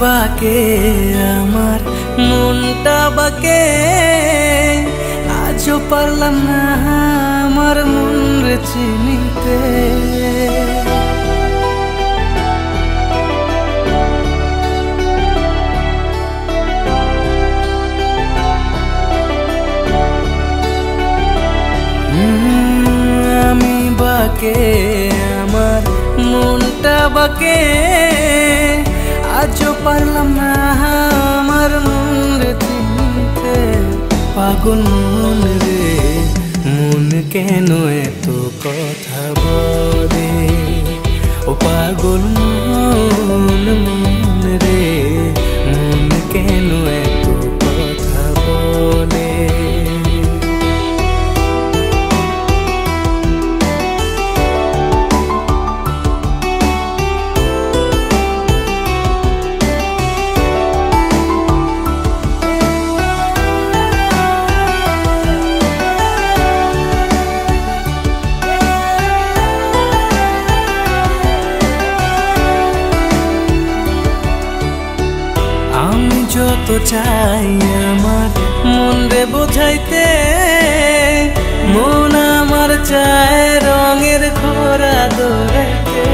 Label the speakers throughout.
Speaker 1: বাকে, আমার মনটা বাকে। আজও পারলাম না আমার মন চিনিতে। আমি বাকে, আমার মনটা বাকে। পাগল মন রে মন কেন এত কথা? আমি যত চাই আমার মন রে বোঝাইতে, মন আমার চায় রঙের খোরা দৌড়াইতে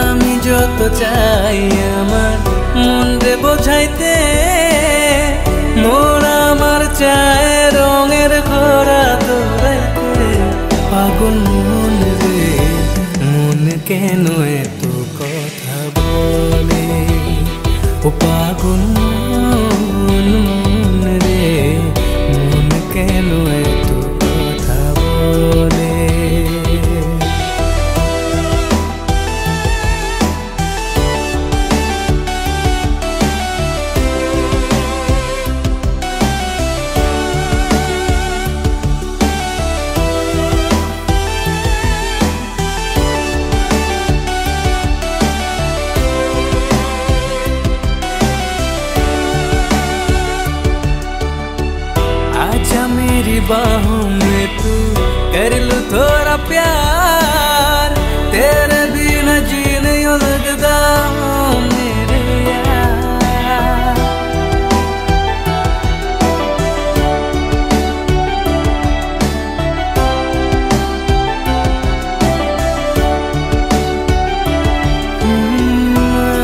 Speaker 1: আমি যত চাই আমার মন রে বোঝাইতে চায় রঙের ঘোরা তোরাইতে পাগল মন রে মন কেন এত কথা বলে? ও পাগল মন बाहों में तू कर लू थोड़ा प्यार। तेरे बिना जी नहीं लगता मेरे यार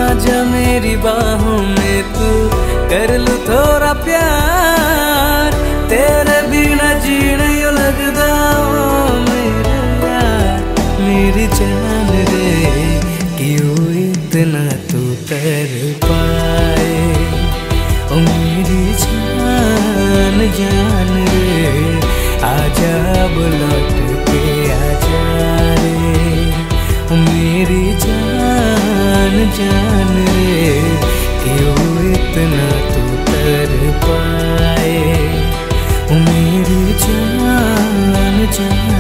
Speaker 1: आजा मेरी बाहों जान रे, आजा लौट के आजा रे। मेरी जान जान रे, क्यों इतना तू कर पाए? मेरी जान जान